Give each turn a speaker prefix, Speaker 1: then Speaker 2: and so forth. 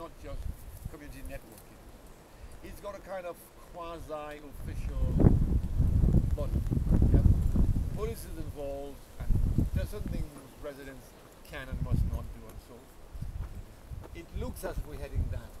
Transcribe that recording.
Speaker 1: not just community networking. It's got a kind of quasi-official body. Police is involved, and there's something residents can and must not do, and so it looks as if we're heading
Speaker 2: down.